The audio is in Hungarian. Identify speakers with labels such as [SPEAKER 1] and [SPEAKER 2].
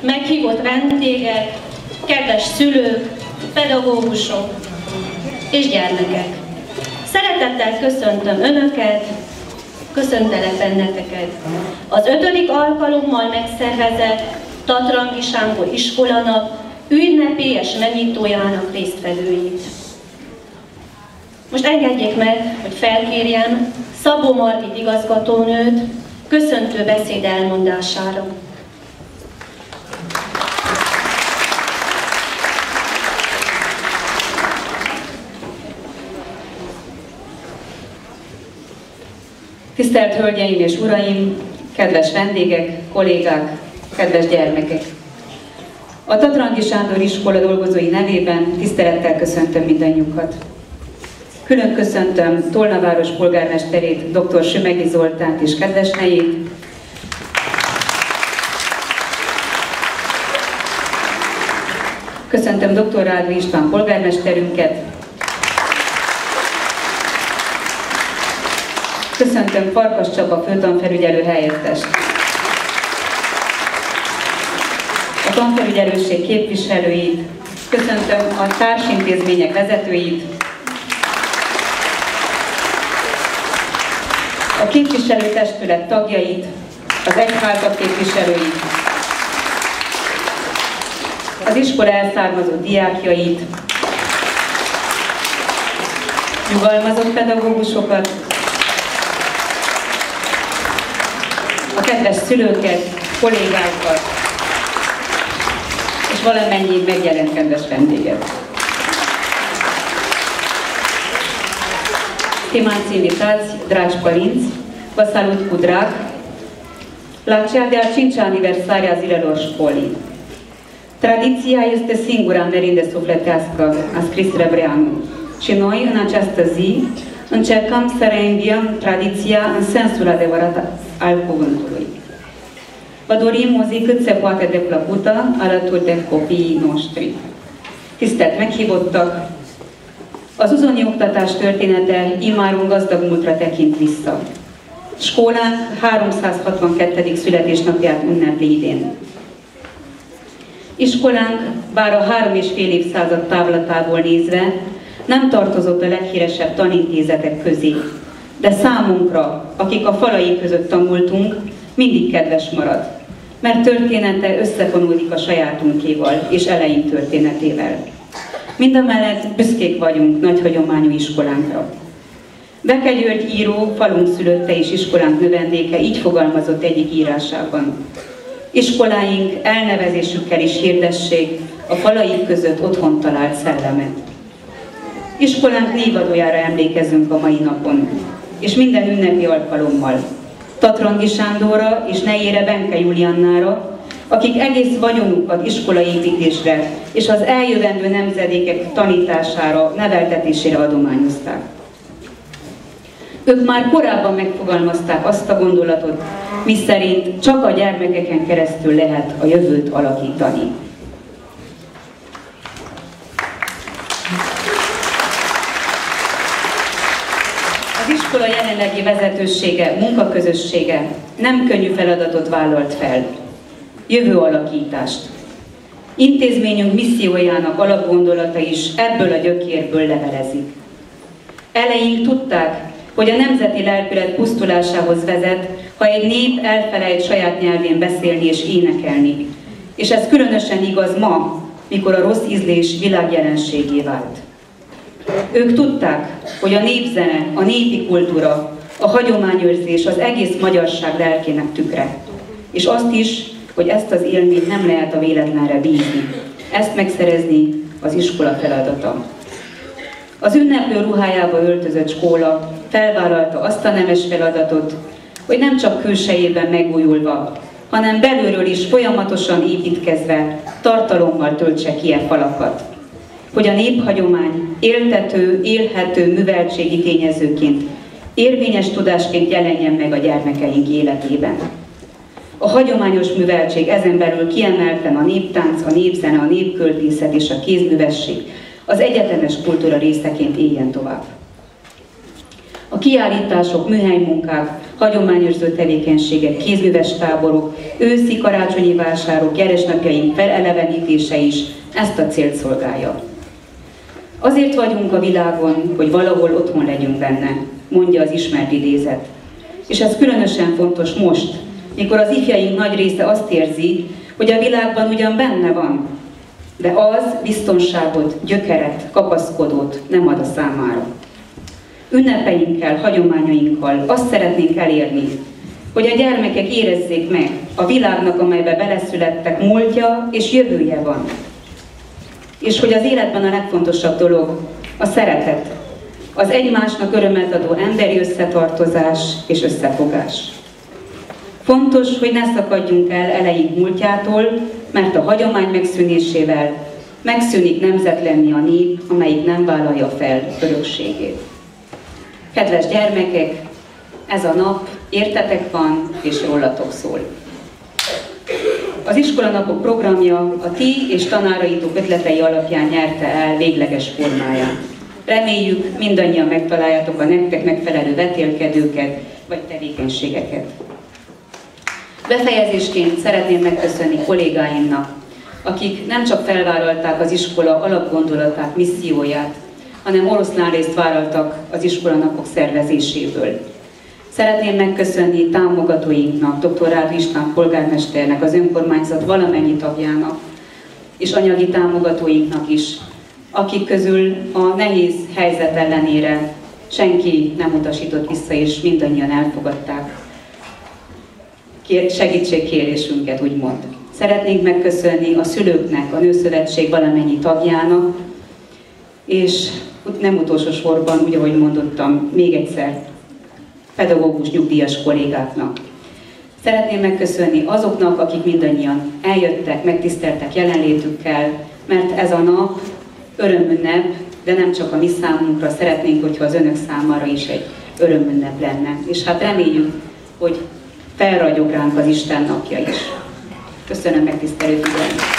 [SPEAKER 1] meghívott vendégek, kedves szülők, pedagógusok és gyermekek. Szeretettel köszöntöm Önöket, köszöntelek benneteket. Az ötödik alkalommal megszervezett Tatrangi Sándor iskolanak ünnepélyes megnyitójának résztvevőit. Most engedjék meg, hogy felkérjem Szabó Margit igazgatónőt köszöntő beszéd elmondására.
[SPEAKER 2] Tisztelt Hölgyeim és Uraim, kedves vendégek, kollégák, kedves gyermekek! A Tatrangi Sándor iskola dolgozói nevében tisztelettel köszöntöm mindannyiukat. Külön köszöntöm Tolnaváros polgármesterét, dr. Sümegi Zoltánt és kedvesnejét, Köszöntöm dr. Rádó István polgármesterünket, Köszöntöm Farkas Csaba főtanfelügyelő helyettest. A tanfelügyelőség képviselőit, köszöntöm a társintézmények vezetőit, a képviselőtestület tagjait, az egyházak képviselőit, az iskola elszármazó diákjait, nyugalmazott pedagógusokat, kedves szülőket, kollégákat, és valamennyi megjelent kedves vendéget. Stimați invitați, dragi părinți, vă salut cu drag la cea de-a cincea aniversare a zilelor școlii. Tradiția este singura merinde sufletească, a scris Rebreanu. Și noi, în această zi, încercăm să reînviem tradiția în sensul adevărat al cuvântului. Vă dorim o zi cât se poate de plăcută alături de copiii noștri. Tisztelt meghívottak! Az uzoni oktatás története immáron gazdag múltra tekint vissza. Skólánk 362. születésnapját ünnepli idén. Iskolánk, bár a három és fél évszázad távlatából nézve, nem tartozott a leghíresebb tanintézetek közé, de számunkra, akik a falai között tanultunk, mindig kedves marad, mert története összefonódik a sajátunkéval és eleink történetével. Mindamellett büszkék vagyunk nagy hagyományú iskolánkra. Beke György író, falunk szülötte és iskolánk növendéke így fogalmazott egyik írásában. Iskoláink elnevezésükkel is hirdessék a falaik között otthon talált szellemet. Iskolánk névadójára emlékezünk a mai napon, és minden ünnepi alkalommal. Tatrangi Sándorra és nejére Benke Juliannára, akik egész vagyonukat iskolaépítésre és az eljövendő nemzedékek tanítására, neveltetésére adományozták. Ők már korábban megfogalmazták azt a gondolatot, miszerint csak a gyermekeken keresztül lehet a jövőt alakítani. Jelenlegi vezetősége, munkaközössége nem könnyű feladatot vállalt fel. Jövő alakítást. Intézményünk missziójának alapgondolata is ebből a gyökérből levelezik. Eleink tudták, hogy a nemzeti lelkület pusztulásához vezet, ha egy nép elfelejt saját nyelvén beszélni és énekelni. És ez különösen igaz ma, mikor a rossz ízlés világjelenségé vált. Ők tudták, hogy a népzene, a népi kultúra, a hagyományőrzés az egész magyarság lelkének tükre. És azt is, hogy ezt az élményt nem lehet a véletlenre bízni. Ezt megszerezni az iskola feladata. Az ünneplő ruhájába öltözött skóla felvállalta azt a nemes feladatot, hogy nem csak külsejében megújulva, hanem belülről is folyamatosan építkezve tartalommal töltse ki e falakat. Hogy a néphagyomány éltető, élhető műveltségi tényezőként, érvényes tudásként jelenjen meg a gyermekeink életében. A hagyományos műveltség ezen belül kiemelten a néptánc, a népzene, a népköltészet és a kézművesség az egyetemes kultúra részeként éljen tovább. A kiállítások, műhelymunkák, hagyományőrző tevékenységek, kézműves táborok, őszi karácsonyi vásárok, keresnapjaink felelevenítése is ezt a célt szolgálja. Azért vagyunk a világon, hogy valahol otthon legyünk benne, mondja az ismert idézet. És ez különösen fontos most, mikor az ifjaink nagy része azt érzi, hogy a világban ugyan benne van, de az biztonságot, gyökeret, kapaszkodót nem ad a számára. Ünnepeinkkel, hagyományainkkal azt szeretnénk elérni, hogy a gyermekek érezzék meg a világnak, amelybe beleszülettek, múltja és jövője van. És hogy az életben a legfontosabb dolog a szeretet, az egymásnak örömet adó emberi összetartozás és összefogás. Fontos, hogy ne szakadjunk el eleink múltjától, mert a hagyomány megszűnésével megszűnik nemzet lenni a nép, amelyik nem vállalja fel örökségét. Kedves gyermekek, ez a nap értetek van, és rólatok szól. Az iskolanapok programja a ti és tanáraitok ötletei alapján nyerte el végleges formáját. Reméljük, mindannyian megtaláljátok a nektek megfelelő vetélkedőket vagy tevékenységeket. Befejezésként szeretném megköszönni kollégáimnak, akik nem csak felvállalták az iskola alapgondolatát, misszióját, hanem oroszlán részt vállaltak az iskolanapok szervezéséből. Szeretném megköszönni támogatóinknak, dr. István polgármesternek, az önkormányzat valamennyi tagjának, és anyagi támogatóinknak is, akik közül a nehéz helyzet ellenére senki nem utasított vissza, és mindannyian elfogadták segítségkérésünket, úgymond. Szeretnénk megköszönni a szülőknek, a Nőszövetség valamennyi tagjának, és nem utolsó sorban, úgy ahogy mondottam, még egyszer pedagógus nyugdíjas kollégáknak. Szeretném megköszönni azoknak, akik mindannyian eljöttek, megtiszteltek jelenlétükkel, mert ez a nap örömünnep, de nem csak a mi számunkra, szeretnénk, hogyha az önök számára is egy örömünnep lenne. És hát reméljük, hogy felragyog ránk az Isten napja is. Köszönöm megtisztelő figyelmet!